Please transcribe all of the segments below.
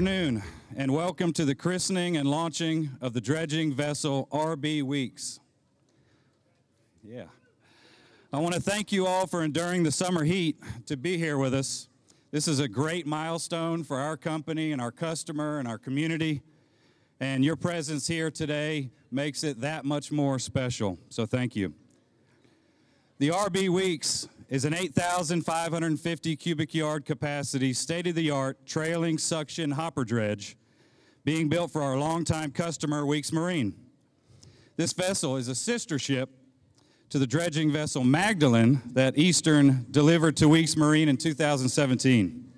afternoon, and welcome to the christening and launching of the dredging vessel RB Weeks. Yeah. I want to thank you all for enduring the summer heat to be here with us. This is a great milestone for our company and our customer and our community, and your presence here today makes it that much more special. So thank you. The RB Weeks is an 8,550 cubic yard capacity, state of the art trailing suction hopper dredge being built for our longtime customer, Weeks Marine. This vessel is a sister ship to the dredging vessel Magdalen that Eastern delivered to Weeks Marine in 2017.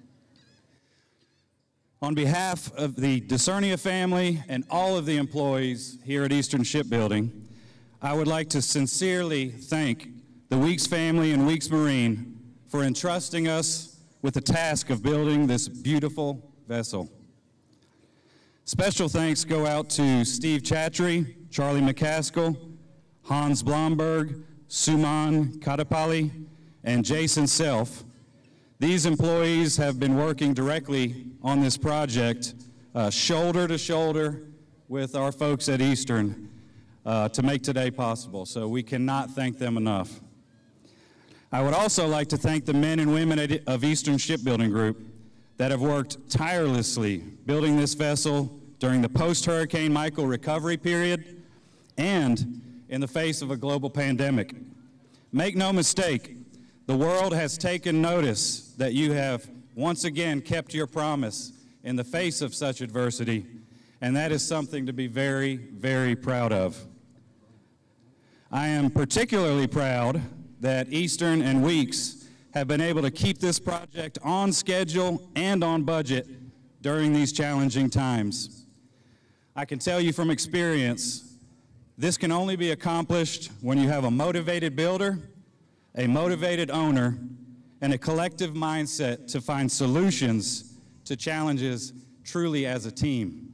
On behalf of the D'Isernia family and all of the employees here at Eastern Shipbuilding, I would like to sincerely thank the Weeks family and Weeks Marine for entrusting us with the task of building this beautiful vessel. Special thanks go out to Steve Chatry, Charlie McCaskill, Hans Blomberg, Suman Kadapali, and Jason Self. These employees have been working directly on this project, uh, shoulder to shoulder with our folks at Eastern uh, to make today possible. So we cannot thank them enough. I would also like to thank the men and women of Eastern Shipbuilding Group that have worked tirelessly building this vessel during the post-Hurricane Michael recovery period and in the face of a global pandemic. Make no mistake, the world has taken notice that you have once again kept your promise in the face of such adversity, and that is something to be very, very proud of. I am particularly proud that Eastern and Weeks have been able to keep this project on schedule and on budget during these challenging times. I can tell you from experience, this can only be accomplished when you have a motivated builder, a motivated owner, and a collective mindset to find solutions to challenges truly as a team.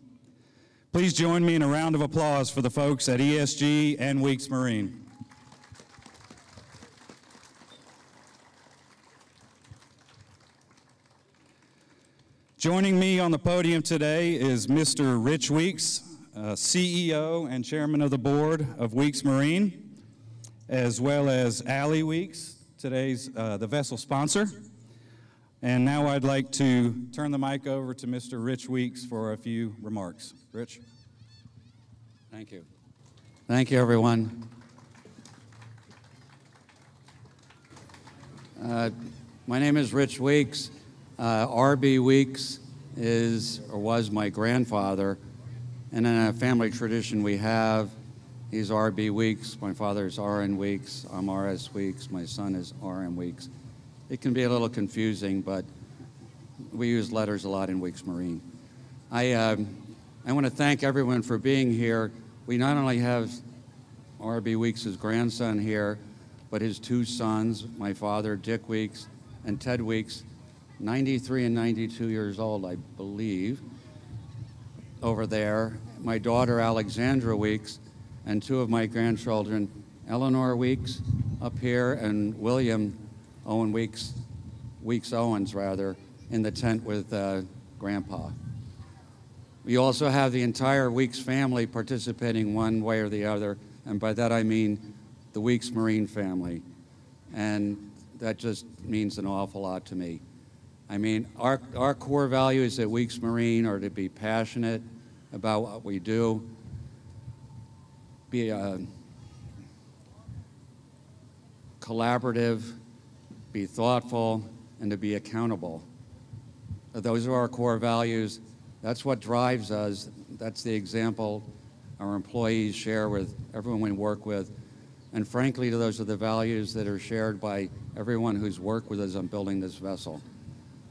Please join me in a round of applause for the folks at ESG and Weeks Marine. Joining me on the podium today is Mr. Rich Weeks, uh, CEO and Chairman of the Board of Weeks Marine, as well as Allie Weeks, today's uh, the vessel sponsor. And now I'd like to turn the mic over to Mr. Rich Weeks for a few remarks. Rich. Thank you. Thank you, everyone. Uh, my name is Rich Weeks. Uh, R.B. Weeks is or was my grandfather, and in a family tradition we have, he's R.B. Weeks. My father is R.N. Weeks. I'm R.S. Weeks. My son is R.M. Weeks. It can be a little confusing, but we use letters a lot in Weeks Marine. I, um, I want to thank everyone for being here. We not only have R.B. Weeks' grandson here, but his two sons, my father, Dick Weeks, and Ted Weeks, 93 and 92 years old, I believe, over there. My daughter, Alexandra Weeks, and two of my grandchildren, Eleanor Weeks up here and William Owen Weeks, Weeks Owens, rather, in the tent with uh, Grandpa. We also have the entire Weeks family participating one way or the other, and by that I mean the Weeks Marine family. And that just means an awful lot to me. I mean, our, our core values at Weeks Marine are to be passionate about what we do, be uh, collaborative, be thoughtful, and to be accountable. Those are our core values. That's what drives us. That's the example our employees share with everyone we work with. And frankly, those are the values that are shared by everyone who's worked with us on building this vessel.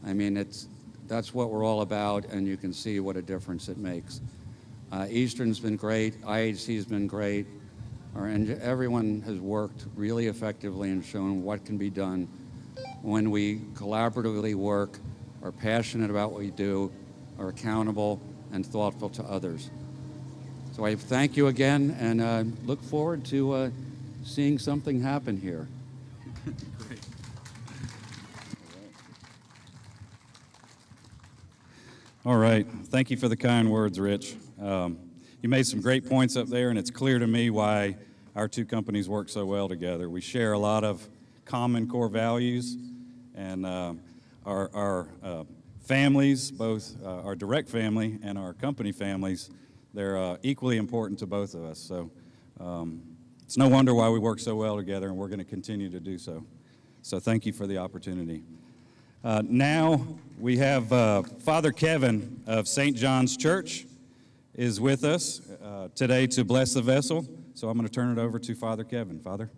I mean, it's, that's what we're all about, and you can see what a difference it makes. Uh, Eastern's been great, IHC's been great, and everyone has worked really effectively and shown what can be done when we collaboratively work, are passionate about what we do, are accountable, and thoughtful to others. So I thank you again and uh, look forward to uh, seeing something happen here. All right. Thank you for the kind words, Rich. Um, you made some great points up there, and it's clear to me why our two companies work so well together. We share a lot of common core values, and uh, our, our uh, families, both uh, our direct family and our company families, they're uh, equally important to both of us. So um, it's no wonder why we work so well together, and we're going to continue to do so. So thank you for the opportunity. Uh, now we have uh, Father Kevin of St. John's Church is with us uh, today to bless the vessel. So I'm going to turn it over to Father Kevin. Father.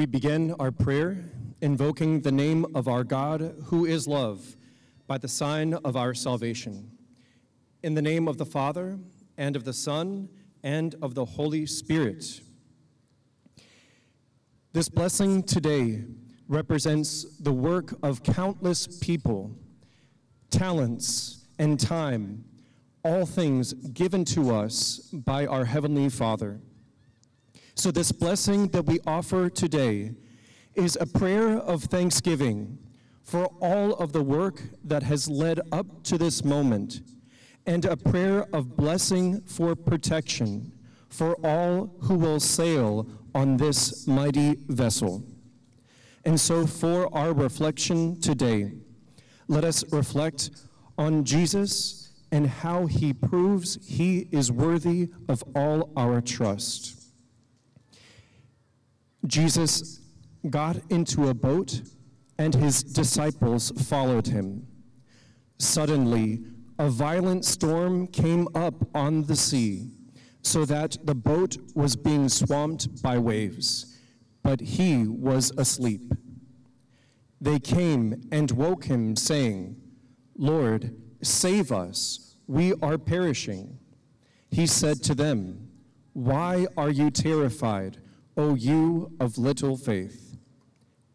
We begin our prayer invoking the name of our God, who is love, by the sign of our salvation. In the name of the Father, and of the Son, and of the Holy Spirit. This blessing today represents the work of countless people, talents, and time, all things given to us by our Heavenly Father. So, this blessing that we offer today is a prayer of thanksgiving for all of the work that has led up to this moment, and a prayer of blessing for protection for all who will sail on this mighty vessel. And so, for our reflection today, let us reflect on Jesus and how he proves he is worthy of all our trust. Jesus got into a boat, and his disciples followed him. Suddenly, a violent storm came up on the sea, so that the boat was being swamped by waves, but he was asleep. They came and woke him, saying, Lord, save us, we are perishing. He said to them, Why are you terrified? O you of little faith.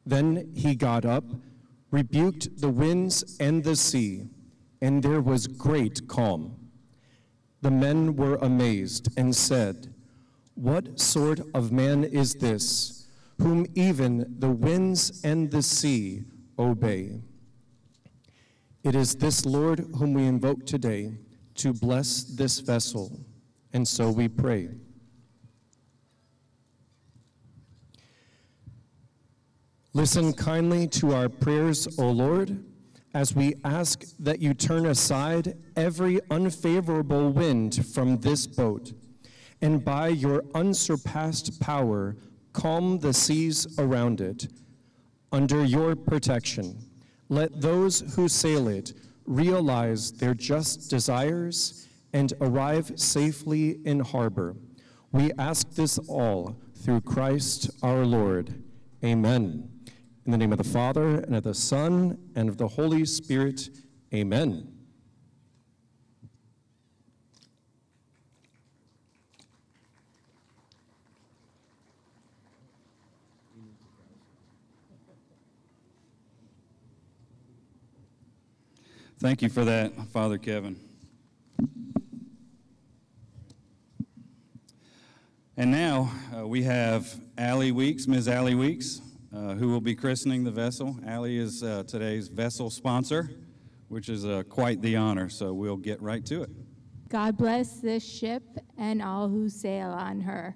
Then he got up, rebuked the winds and the sea, and there was great calm. The men were amazed and said, What sort of man is this, whom even the winds and the sea obey? It is this Lord whom we invoke today to bless this vessel, and so we pray. Listen kindly to our prayers, O Lord, as we ask that you turn aside every unfavorable wind from this boat, and by your unsurpassed power, calm the seas around it. Under your protection, let those who sail it realize their just desires and arrive safely in harbor. We ask this all through Christ our Lord. Amen. In the name of the Father, and of the Son, and of the Holy Spirit, amen. Thank you for that, Father Kevin. And now uh, we have Allie Weeks, Ms. Allie Weeks, who will be christening the vessel. Allie is uh, today's vessel sponsor, which is uh, quite the honor, so we'll get right to it. God bless this ship and all who sail on her.